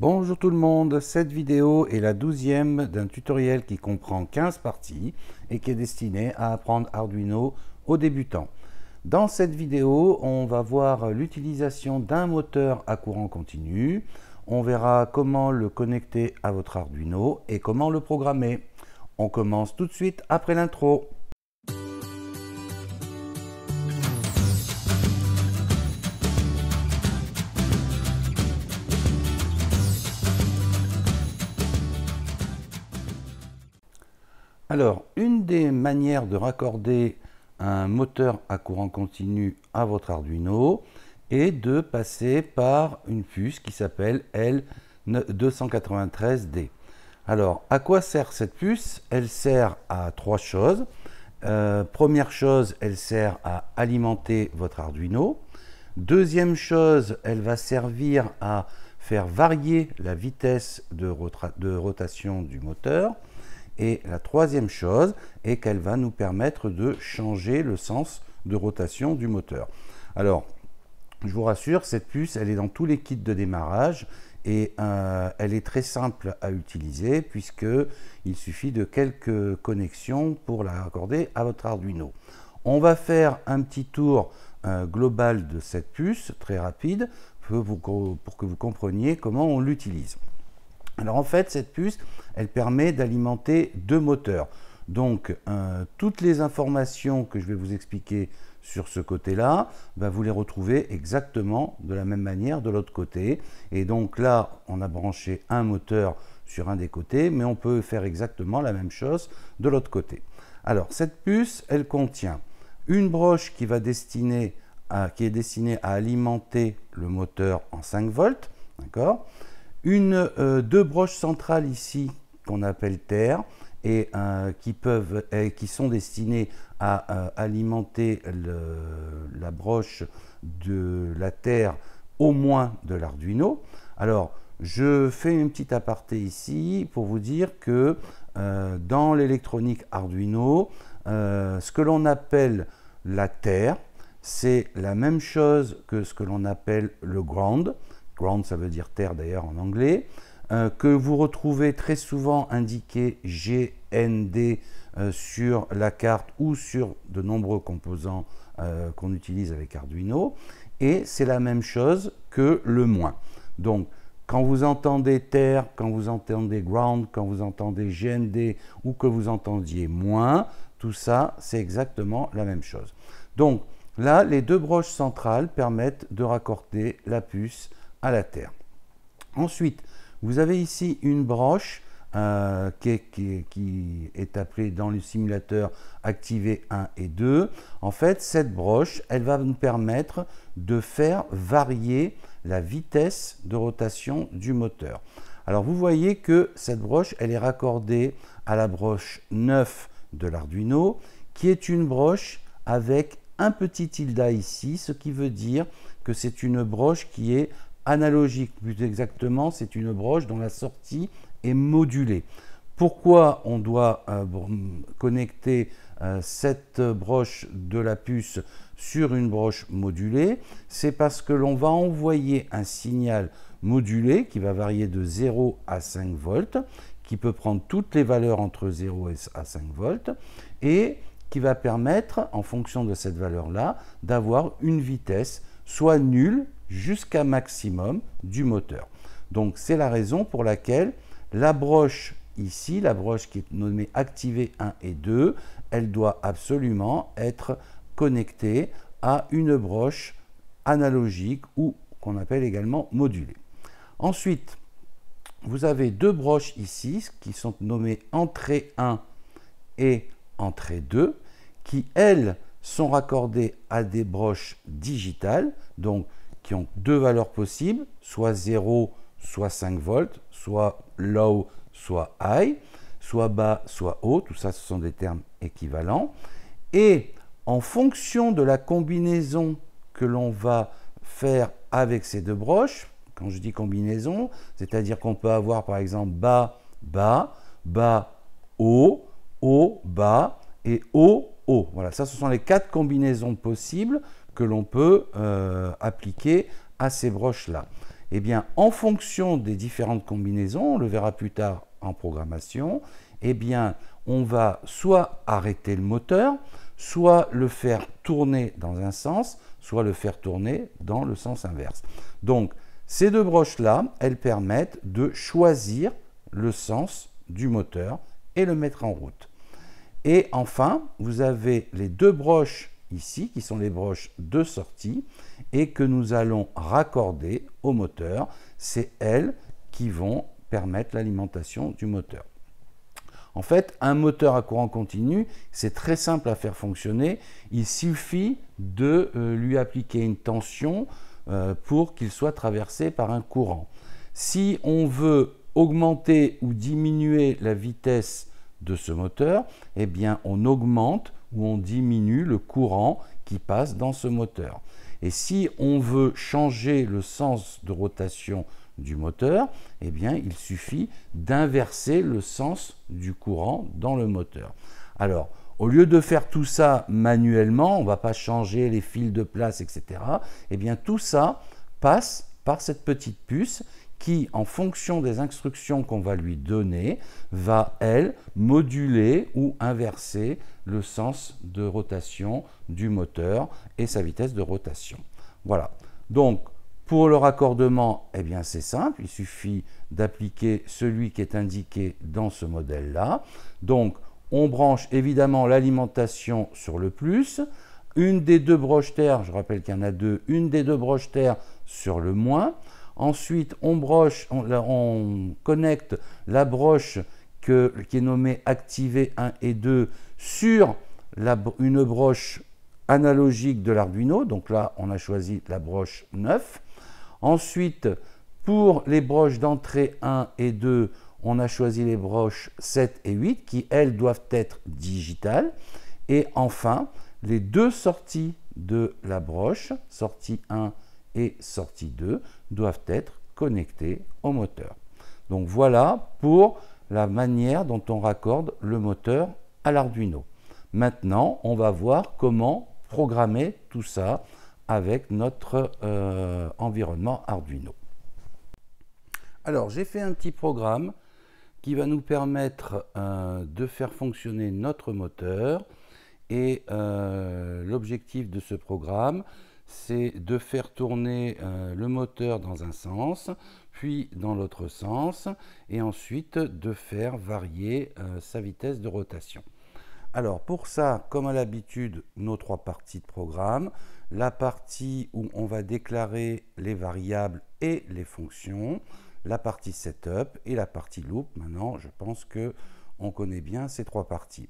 Bonjour tout le monde, cette vidéo est la douzième d'un tutoriel qui comprend 15 parties et qui est destiné à apprendre Arduino aux débutants. Dans cette vidéo, on va voir l'utilisation d'un moteur à courant continu, on verra comment le connecter à votre Arduino et comment le programmer. On commence tout de suite après l'intro. Alors, une des manières de raccorder un moteur à courant continu à votre Arduino est de passer par une puce qui s'appelle L293D. Alors, à quoi sert cette puce Elle sert à trois choses. Euh, première chose, elle sert à alimenter votre Arduino. Deuxième chose, elle va servir à faire varier la vitesse de rotation du moteur. Et la troisième chose est qu'elle va nous permettre de changer le sens de rotation du moteur. Alors, je vous rassure, cette puce, elle est dans tous les kits de démarrage et euh, elle est très simple à utiliser puisqu'il suffit de quelques connexions pour la raccorder à votre Arduino. On va faire un petit tour euh, global de cette puce, très rapide, pour que vous compreniez comment on l'utilise. Alors en fait, cette puce, elle permet d'alimenter deux moteurs. Donc euh, toutes les informations que je vais vous expliquer sur ce côté-là, bah, vous les retrouvez exactement de la même manière de l'autre côté. Et donc là, on a branché un moteur sur un des côtés, mais on peut faire exactement la même chose de l'autre côté. Alors cette puce, elle contient une broche qui, va destiner qui est destinée à alimenter le moteur en 5 volts, d'accord? Une, euh, deux broches centrales ici qu'on appelle terre et euh, qui, sont destinées à euh, alimenter la broche de la terre au moins de l'Arduino. Alors, je fais une petite aparté ici pour vous dire que dans l'électronique Arduino, ce que l'on appelle la terre, c'est la même chose que ce que l'on appelle le ground ground ça veut dire terre d'ailleurs en anglais, euh, que vous retrouvez très souvent indiqué GND euh, sur la carte ou sur de nombreux composants euh, qu'on utilise avec Arduino. Et c'est la même chose que le moins. Donc, quand vous entendez terre, quand vous entendez ground, quand vous entendez GND ou que vous entendiez moins, tout ça, c'est exactement la même chose. Donc, là, les deux broches centrales permettent de raccorder la puce la terre. Ensuite, vous avez ici une broche euh, qui, est, appelée dans le simulateur activé 1 et 2. En fait, cette broche, elle va nous permettre de faire varier la vitesse de rotation du moteur. Alors vous voyez que cette broche, elle est raccordée à la broche 9 de l'Arduino, qui est une broche avec un petit tilde ici, ce qui veut dire que c'est une broche qui est analogique, plus exactement, c'est une broche dont la sortie est modulée. Pourquoi on doit euh, connecter euh, cette broche de la puce sur une broche modulée? C'est parce que l'on va envoyer un signal modulé qui va varier de 0 à 5 volts, qui peut prendre toutes les valeurs entre 0 et 5 volts, et qui va permettre, en fonction de cette valeur-là, d'avoir une vitesse soit nulle jusqu'à maximum du moteur. Donc c'est la raison pour laquelle la broche ici, la broche qui est nommée activée 1 et 2, elle doit absolument être connectée à une broche analogique ou qu'on appelle également modulée. Ensuite, vous avez deux broches ici qui sont nommées entrée 1 et entrée 2 qui, elles, sont raccordées à des broches digitales. Donc, qui ont deux valeurs possibles, soit 0, soit 5 volts, soit low, soit high, soit bas, soit haut, tout ça ce sont des termes équivalents. Et en fonction de la combinaison que l'on va faire avec ces deux broches, quand je dis combinaison, c'est-à-dire qu'on peut avoir par exemple bas, bas, bas, haut, haut, bas et haut, Voilà, ça ce sont les quatre combinaisons possibles que l'on peut euh, appliquer à ces broches-là. eh bien, en fonction des différentes combinaisons, on le verra plus tard en programmation, eh bien, on va soit arrêter le moteur, soit le faire tourner dans un sens, soit le faire tourner dans le sens inverse. Donc, ces deux broches-là, elles permettent de choisir le sens du moteur et le mettre en route. Et enfin, vous avez les deux broches ici, qui sont les broches de sortie, et que nous allons raccorder au moteur. C'est elles qui vont permettre l'alimentation du moteur. En fait, un moteur à courant continu, c'est très simple à faire fonctionner. Il suffit de euh, lui appliquer une tension euh, pour qu'il soit traversé par un courant. Si on veut augmenter ou diminuer la vitesse de ce moteur, eh on augmente ou on diminue le courant qui passe dans ce moteur. Et si on veut changer le sens de rotation du moteur, eh il suffit d'inverser le sens du courant dans le moteur. Alors, au lieu de faire tout ça manuellement, on ne va pas changer les fils de place, etc. Eh bien tout ça passe par cette petite puce qui, en fonction des instructions qu'on va lui donner, va, elle, moduler ou inverser le sens de rotation du moteur et sa vitesse de rotation. Voilà. Donc, pour le raccordement, eh bien c'est simple, il suffit d'appliquer celui qui est indiqué dans ce modèle-là. Donc, on branche évidemment l'alimentation sur le plus, une des deux broches terre, je rappelle qu'il y en a deux, une des deux broches terre sur le moins, Ensuite, on, broche, on, connecte la broche qui est nommée activée 1 et 2 sur une broche analogique de l'Arduino. Donc là, on a choisi la broche 9. Ensuite, pour les broches d'entrée 1 et 2, on a choisi les broches 7 et 8 qui, elles, doivent être digitales. Et enfin, les deux sorties de la broche, sortie 1 et sortie 2, doivent être connectés au moteur. Donc voilà pour la manière dont on raccorde le moteur à l'Arduino. Maintenant, on va voir comment programmer tout ça avec notre euh, environnement Arduino. Alors, j'ai fait un petit programme qui va nous permettre euh, de faire fonctionner notre moteur. Et euh, l'objectif de ce programme, c'est de faire tourner euh, le moteur dans un sens, puis dans l'autre sens, et ensuite de faire varier euh, sa vitesse de rotation. Alors pour ça, comme à l'habitude, nos trois parties de programme, la partie où on va déclarer les variables et les fonctions, la partie setup et la partie loop. Maintenant, je pense que on connaît bien ces trois parties.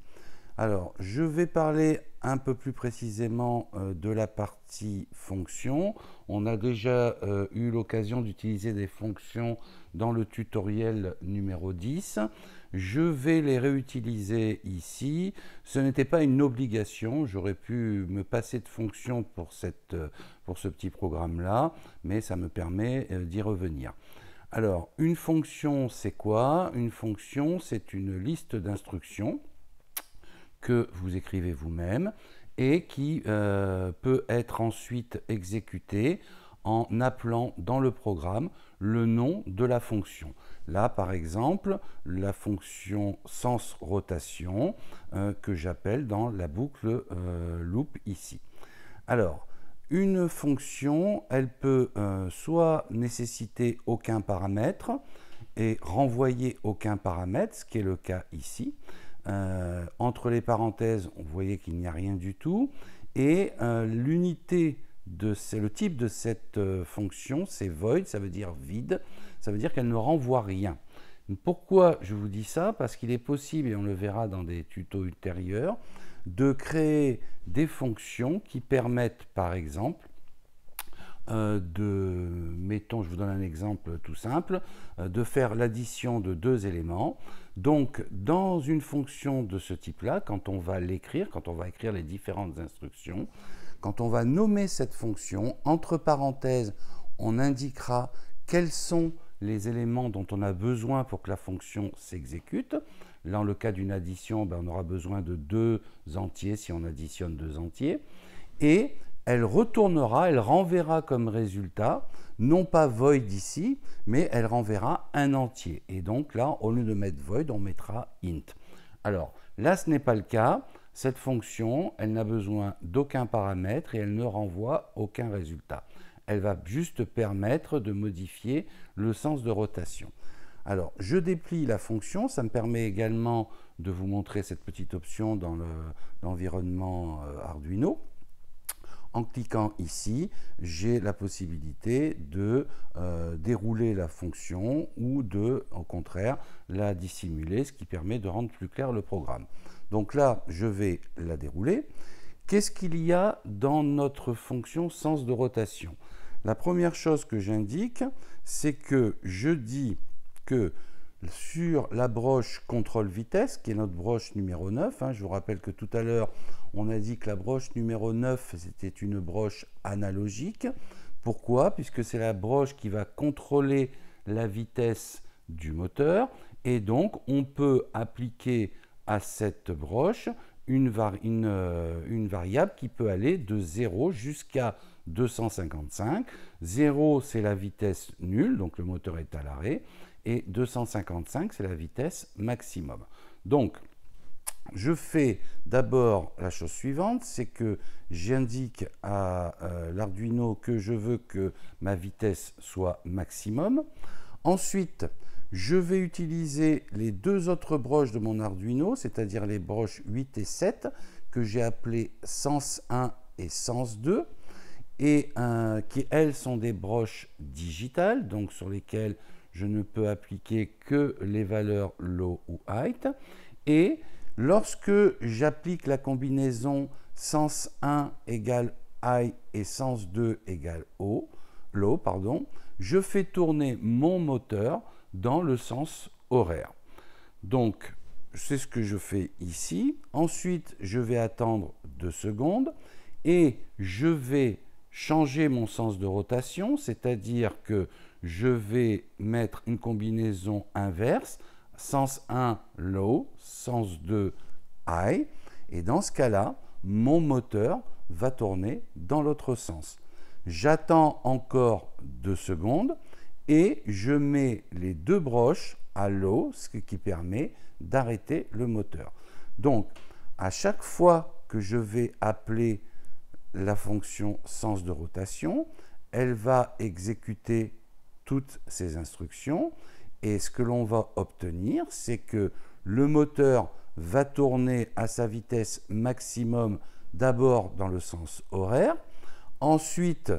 Alors, je vais parler un peu plus précisément euh, de la partie fonction. On a déjà euh, eu l'occasion d'utiliser des fonctions dans le tutoriel numéro 10. Je vais les réutiliser ici. Ce n'était pas une obligation, j'aurais pu me passer de fonction pour, pour ce petit programme-là, mais ça me permet euh, d'y revenir. Alors, une fonction, c'est quoi? Une fonction, c'est une liste d'instructions que vous écrivez vous-même et qui euh, peut être ensuite exécuté en appelant dans le programme le nom de la fonction. Là, par exemple, la fonction sens rotation euh, que j'appelle dans la boucle euh, loop ici. Alors, une fonction, elle peut soit nécessiter aucun paramètre et renvoyer aucun paramètre, ce qui est le cas ici. Euh, entre les parenthèses, on voyait qu'il n'y a rien du tout. Et euh, l'unité de le type de cette euh, fonction, c'est void, ça veut dire vide, ça veut dire qu'elle ne renvoie rien. Pourquoi je vous dis ça? Parce qu'il est possible, et on le verra dans des tutos ultérieurs, de créer des fonctions qui permettent, par exemple, de, mettons, je vous donne un exemple tout simple, de faire l'addition de deux éléments. Donc, dans une fonction de ce type-là, quand on va l'écrire, quand on va écrire les différentes instructions, quand on va nommer cette fonction, entre parenthèses, on indiquera quels sont les éléments dont on a besoin pour que la fonction s'exécute. Là, dans le cas d'une addition, ben, on aura besoin de deux entiers si on additionne deux entiers. Et elle retournera, elle renverra comme résultat, non pas void ici, mais elle renverra un entier. Et donc là, au lieu de mettre void, on mettra int. Alors là, ce n'est pas le cas. Cette fonction, elle n'a besoin d'aucun paramètre et elle ne renvoie aucun résultat. Elle va juste permettre de modifier le sens de rotation. Alors, je déplie la fonction, ça me permet également de vous montrer cette petite option dans l'environnement euh, Arduino. En cliquant ici, j'ai la possibilité de euh, dérouler la fonction ou de, au contraire, la dissimuler, ce qui permet de rendre plus clair le programme. Donc là, je vais la dérouler. Qu'est-ce qu'il y a dans notre fonction sens de rotation? La première chose que j'indique, c'est que je dis que sur la broche contrôle vitesse, qui est notre broche numéro 9, hein, je vous rappelle que tout à l'heure, on a dit que la broche numéro 9, c'était une broche analogique. Pourquoi? Puisque c'est la broche qui va contrôler la vitesse du moteur. Et donc, on peut appliquer à cette broche une, euh, une variable qui peut aller de 0 jusqu'à 255. 0, c'est la vitesse nulle, donc le moteur est à l'arrêt et 255, c'est la vitesse maximum. Donc, je fais d'abord la chose suivante, c'est que j'indique à euh, l'Arduino que je veux que ma vitesse soit maximum. Ensuite, je vais utiliser les deux autres broches de mon Arduino, c'est-à-dire les broches 8 et 7, que j'ai appelées Sens 1 et Sens 2, et euh, qui, elles, sont des broches digitales, donc sur lesquelles je ne peux appliquer que les valeurs low ou height. Et lorsque j'applique la combinaison sens 1 égale high et sens 2 égale low, pardon, je fais tourner mon moteur dans le sens horaire. Donc, c'est ce que je fais ici. Ensuite, je vais attendre 2 secondes et je vais changer mon sens de rotation, c'est-à-dire que je vais mettre une combinaison inverse, sens 1 low, sens 2 high, et dans ce cas-là, mon moteur va tourner dans l'autre sens. J'attends encore 2 secondes et je mets les deux broches à low, ce qui permet d'arrêter le moteur. Donc, à chaque fois que je vais appeler la fonction sens de rotation, elle va exécuter toutes ces instructions et ce que l'on va obtenir, c'est que le moteur va tourner à sa vitesse maximum d'abord dans le sens horaire, ensuite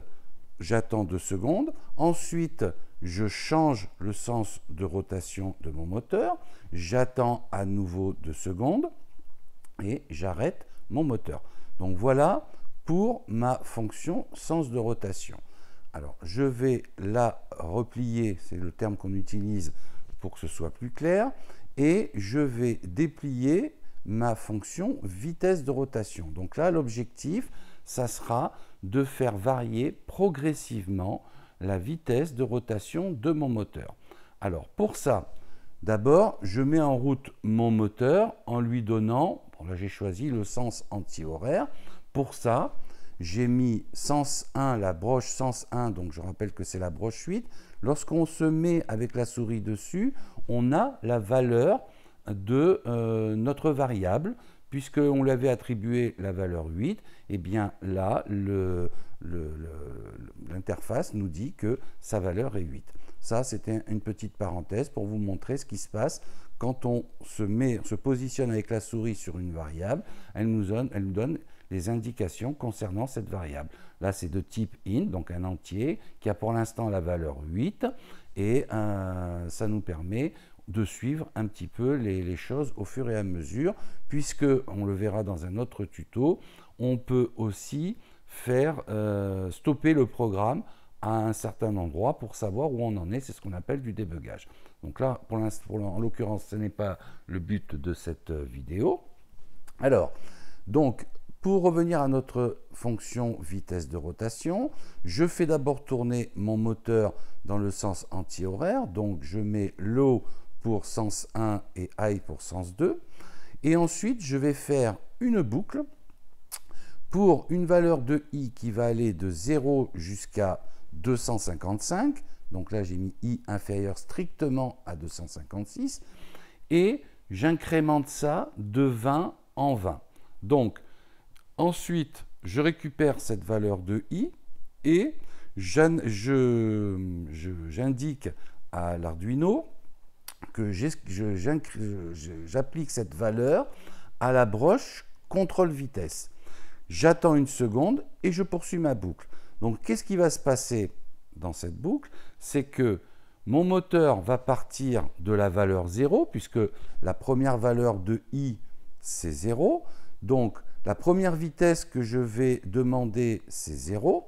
j'attends deux secondes, ensuite je change le sens de rotation de mon moteur, j'attends à nouveau deux secondes et j'arrête mon moteur. Donc voilà pour ma fonction sens de rotation. Alors, je vais la replier, c'est le terme qu'on utilise pour que ce soit plus clair, et je vais déplier ma fonction vitesse de rotation. Donc là, l'objectif, ça sera de faire varier progressivement la vitesse de rotation de mon moteur. Alors, pour ça, d'abord, je mets en route mon moteur en lui donnant, bon là j'ai choisi le sens anti-horaire. Pour ça, j'ai mis sens 1, la broche sens 1, donc je rappelle que c'est la broche 8. Lorsqu'on se met avec la souris dessus, on a la valeur de euh, notre variable, puisqu'on lui avait attribué la valeur 8, et eh bien là, l'interface nous dit que sa valeur est 8. Ça, c'était une petite parenthèse pour vous montrer ce qui se passe quand on se, met, se positionne avec la souris sur une variable. Elle nous donne, elle nous donne les indications concernant cette variable. Là, c'est de type int, donc un entier, qui a pour l'instant la valeur 8, et ça nous permet de suivre un petit peu les, choses au fur et à mesure, puisque, on le verra dans un autre tuto, on peut aussi faire euh, stopper le programme à un certain endroit pour savoir où on en est, c'est ce qu'on appelle du débugage. Donc là, pour en l'occurrence, ce n'est pas le but de cette euh, vidéo. Alors, donc, pour revenir à notre fonction vitesse de rotation, je fais d'abord tourner mon moteur dans le sens anti-horaire, donc je mets low pour sens 1 et high pour sens 2, et ensuite je vais faire une boucle pour une valeur de i qui va aller de 0 jusqu'à 255, donc là j'ai mis i inférieur strictement à 256, et j'incrémente ça de 20 en 20. Donc ensuite, je récupère cette valeur de i et j'indique à l'Arduino que j'applique cette valeur à la broche contrôle vitesse. J'attends une seconde et je poursuis ma boucle. Donc qu'est-ce qui va se passer dans cette boucle? C'est que mon moteur va partir de la valeur 0, puisque la première valeur de i, c'est 0. Donc la première vitesse que je vais demander, c'est 0.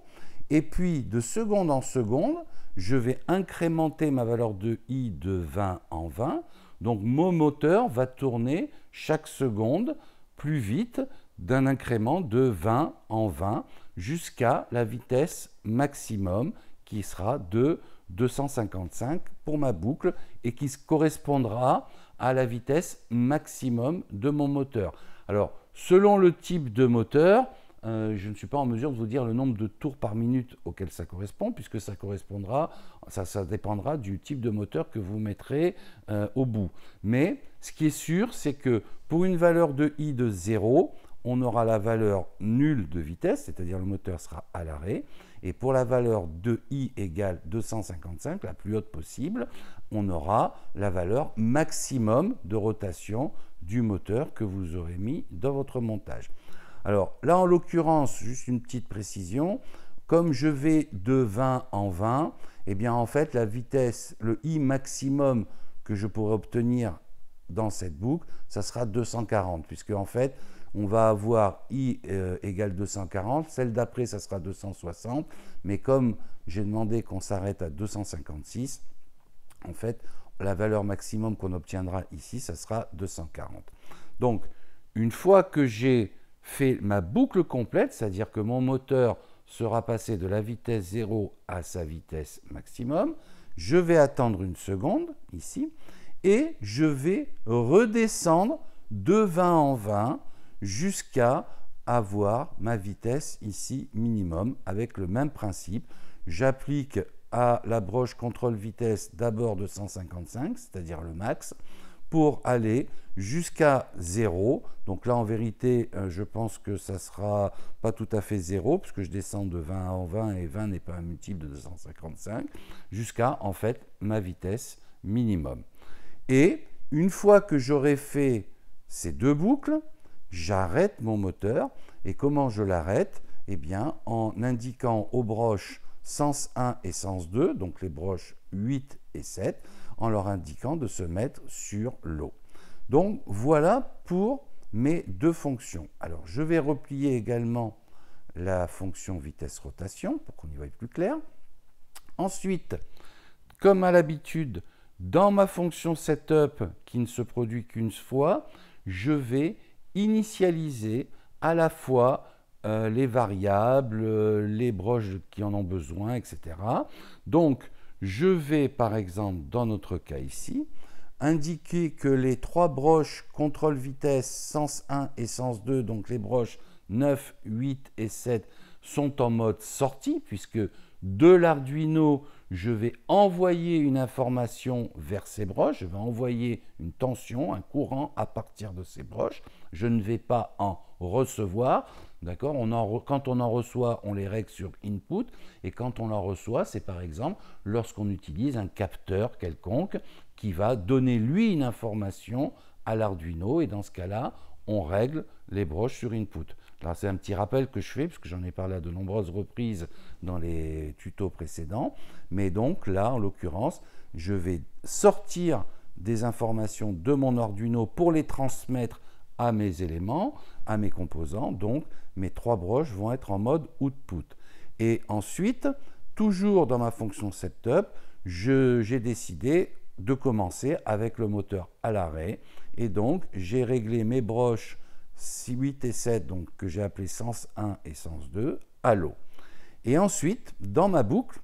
Et puis de seconde en seconde, je vais incrémenter ma valeur de i de 20 en 20. Donc mon moteur va tourner chaque seconde plus vite d'un incrément de 20 en 20 jusqu'à la vitesse maximum qui sera de 255 pour ma boucle et qui correspondra à la vitesse maximum de mon moteur. Alors, selon le type de moteur, euh, je ne suis pas en mesure de vous dire le nombre de tours par minute auquel ça correspond, puisque ça correspondra, ça, dépendra du type de moteur que vous mettrez euh, au bout. Mais ce qui est sûr, c'est que pour une valeur de i de 0, on aura la valeur nulle de vitesse, c'est-à-dire le moteur sera à l'arrêt. Et pour la valeur de i égale 255, la plus haute possible, on aura la valeur maximum de rotation du moteur que vous aurez mis dans votre montage. Alors là, en l'occurrence, juste une petite précision, comme je vais de 20 en 20, eh bien en fait, la vitesse, le i maximum que je pourrai obtenir dans cette boucle, ça sera 240, puisque en fait, on va avoir i euh, égale 240, celle d'après, ça sera 260, mais comme j'ai demandé qu'on s'arrête à 256, en fait, la valeur maximum qu'on obtiendra ici, ça sera 240. Donc, une fois que j'ai fait ma boucle complète, c'est-à-dire que mon moteur sera passé de la vitesse 0 à sa vitesse maximum, je vais attendre une seconde, ici, et je vais redescendre de 20 en 20 jusqu'à avoir ma vitesse ici minimum avec le même principe. J'applique à la broche contrôle vitesse d'abord de 155, c'est-à-dire le max, pour aller jusqu'à 0. Donc là, en vérité, euh, je pense que ça sera pas tout à fait 0, puisque je descends de 20 en 20 et 20 n'est pas un multiple de 255, jusqu'à en fait ma vitesse minimum. Et une fois que j'aurai fait ces deux boucles, j'arrête mon moteur. Et comment je l'arrête? Eh bien, en indiquant aux broches sens 1 et sens 2, donc les broches 8 et 7, en leur indiquant de se mettre sur l'eau. Donc voilà pour mes deux fonctions. Alors je vais replier également la fonction vitesse rotation pour qu'on y voie plus clair. Ensuite, comme à l'habitude, dans ma fonction setup qui ne se produit qu'une fois, je vais initialiser à la fois euh, les variables, euh, les broches qui en ont besoin, etc. Donc, je vais, par exemple, dans notre cas ici, indiquer que les trois broches contrôle vitesse sens 1 et sens 2, donc les broches 9, 8 et 7, sont en mode sortie, puisque de l'Arduino, je vais envoyer une information vers ces broches, je vais envoyer une tension, un courant à partir de ces broches. Je ne vais pas en recevoir, d'accord? Quand on en reçoit, on les règle sur input, et quand on en reçoit, c'est par exemple lorsqu'on utilise un capteur quelconque qui va donner lui une information à l'Arduino, et dans ce cas-là, on règle les broches sur input. Là, c'est un petit rappel que je fais, parce j'en ai parlé à de nombreuses reprises dans les tutos précédents. Mais donc là, en l'occurrence, je vais sortir des informations de mon Arduino pour les transmettre à mes éléments, à mes composants. Donc, mes trois broches vont être en mode output. Et ensuite, toujours dans ma fonction setup, j'ai décidé de commencer avec le moteur à l'arrêt. Et donc, j'ai réglé mes broches 8 et 7, donc, que j'ai appelé sens 1 et sens 2, à l'eau. Et ensuite, dans ma boucle,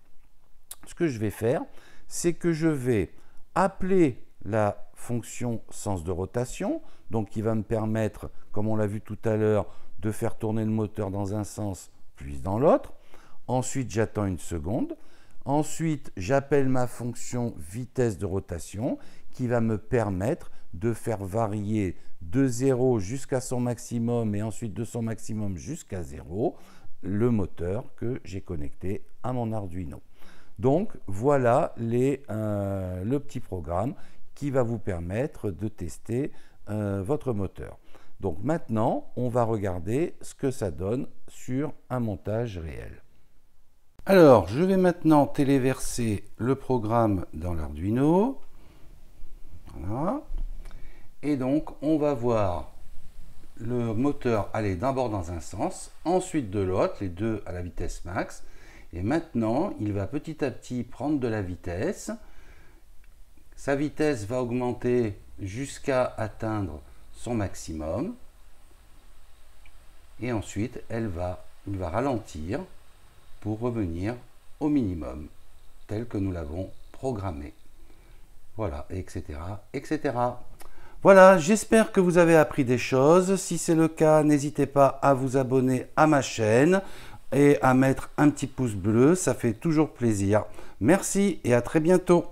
ce que je vais faire, c'est que je vais appeler la fonction sens de rotation, donc qui va me permettre, comme on l'a vu tout à l'heure, de faire tourner le moteur dans un sens puis dans l'autre. Ensuite, j'attends une seconde. Ensuite, j'appelle ma fonction vitesse de rotation qui va me permettre de faire varier de 0 jusqu'à son maximum et ensuite de son maximum jusqu'à 0 le moteur que j'ai connecté à mon Arduino. Donc voilà euh, le petit programme qui va vous permettre de tester euh, votre moteur. Donc maintenant, on va regarder ce que ça donne sur un montage réel. Alors, je vais maintenant téléverser le programme dans l'Arduino. Voilà. Et donc, on va voir le moteur aller d'abord dans un sens, ensuite de l'autre, les deux à la vitesse max. Et maintenant, il va petit à petit prendre de la vitesse. Sa vitesse va augmenter jusqu'à atteindre son maximum. Et ensuite, elle va, ralentir pour revenir au minimum, tel que nous l'avons programmé. Voilà, etc., etc. Voilà, j'espère que vous avez appris des choses. Si c'est le cas, n'hésitez pas à vous abonner à ma chaîne et à mettre un petit pouce bleu, ça fait toujours plaisir. Merci et à très bientôt.